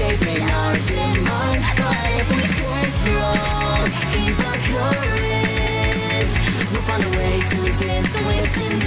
our But if we stay strong, keep our courage. We'll find a way to exist within